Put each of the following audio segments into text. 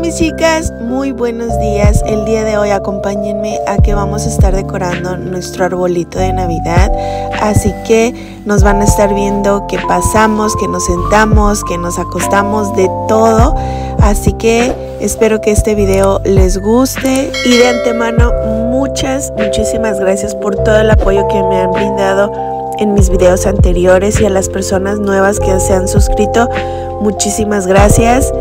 Mis chicas, muy buenos días. El día de hoy acompáñenme a que vamos a estar decorando nuestro arbolito de Navidad. Así que nos van a estar viendo que pasamos, que nos sentamos, que nos acostamos, de todo. Así que espero que este video les guste y de antemano muchas, muchísimas gracias por todo el apoyo que me han brindado en mis videos anteriores y a las personas nuevas que se han suscrito. Muchísimas gracias.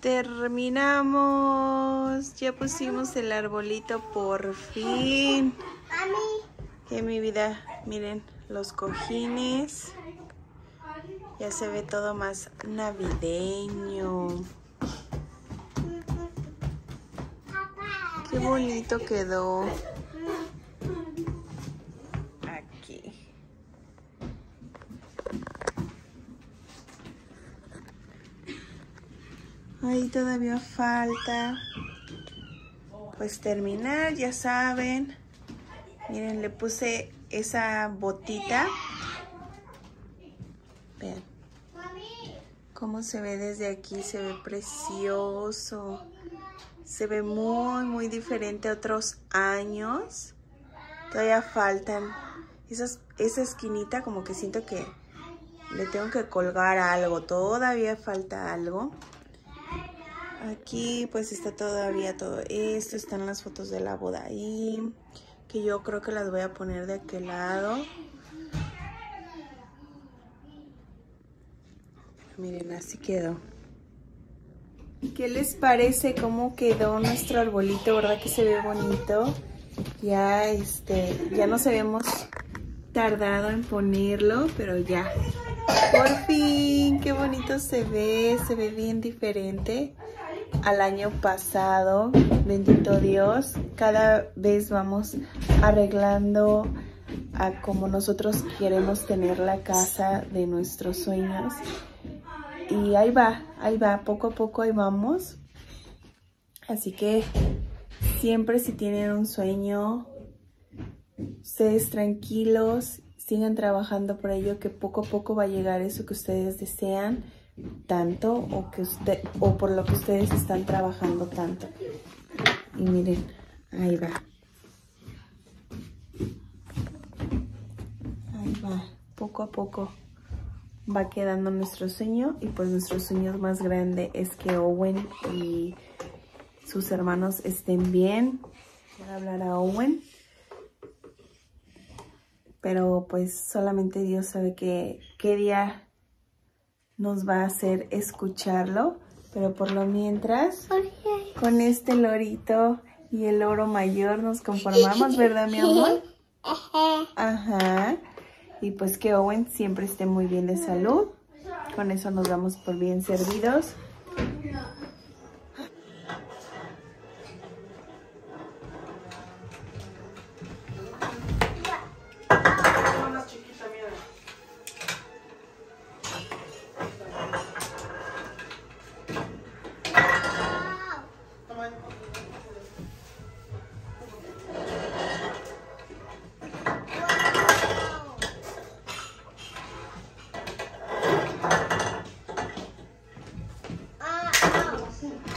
Terminamos. Ya pusimos el arbolito por fin. Que mi vida, miren los cojines. Ya se ve todo más navideño. Qué bonito quedó. Ahí todavía falta pues terminar, ya saben. Miren, le puse esa botita. Vean. Cómo se ve desde aquí, se ve precioso. Se ve muy, muy diferente a otros años. Todavía faltan. Esas, esa esquinita como que siento que le tengo que colgar algo. Todavía falta algo. Aquí pues está todavía todo esto, están las fotos de la boda ahí, que yo creo que las voy a poner de aquel lado. Miren, así quedó. ¿Qué les parece cómo quedó nuestro arbolito, verdad que se ve bonito? Ya este, ya nos habíamos tardado en ponerlo, pero ya. Por fin, qué bonito se ve, se ve bien diferente al año pasado. Bendito Dios, cada vez vamos arreglando a como nosotros queremos tener la casa de nuestros sueños. Y ahí va, ahí va, poco a poco ahí vamos. Así que siempre si tienen un sueño, ustedes tranquilos, sigan trabajando por ello, que poco a poco va a llegar eso que ustedes desean tanto o, que usted, o por lo que ustedes están trabajando tanto. Y miren, ahí va. Ahí va, poco a poco va quedando nuestro sueño y pues nuestro sueño más grande es que Owen y sus hermanos estén bien. Voy hablar a Owen. Pero pues solamente Dios sabe que, qué día nos va a hacer escucharlo. Pero por lo mientras, con este lorito y el oro mayor nos conformamos, ¿verdad, mi amor? Ajá. Y pues que Owen siempre esté muy bien de salud. Con eso nos damos por bien servidos. awesome.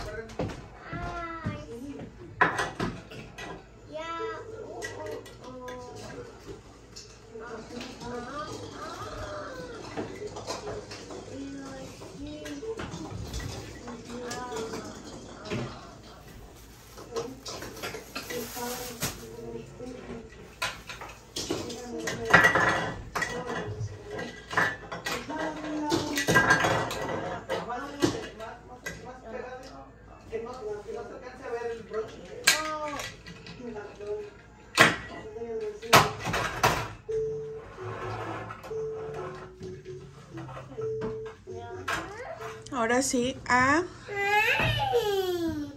Ahora sí, a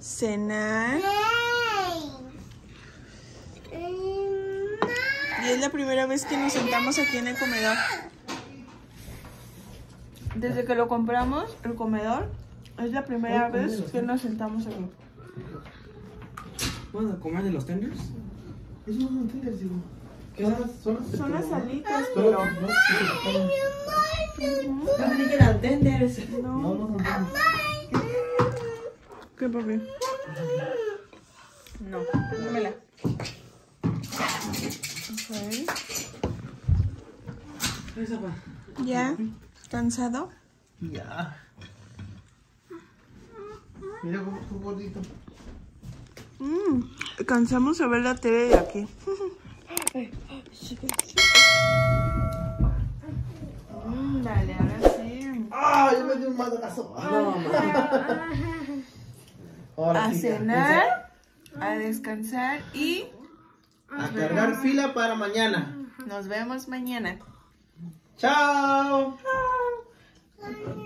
cenar. Y es la primera vez que nos sentamos aquí en el comedor. Desde que lo compramos, el comedor, es la primera vez que nos sentamos aquí. ¿Vamos a comer de los tenders? Esos no son tenders, digo. ¿Qué son? Son, Son las alitas, pero... No, no, no, no. ¿Qué papi? No, dámela. Ok. ¿Ya? ¿Cansado? Ya. Mira cómo está gordito. Mm, cansamos de ver la tele de aquí. Dale, ahora sí. ¡Ah! Yo me di un madrazo. No. Ahora A sí, cenar, a descansar y A cargar fila para mañana. nos vemos mañana. ¡Chao! Bye.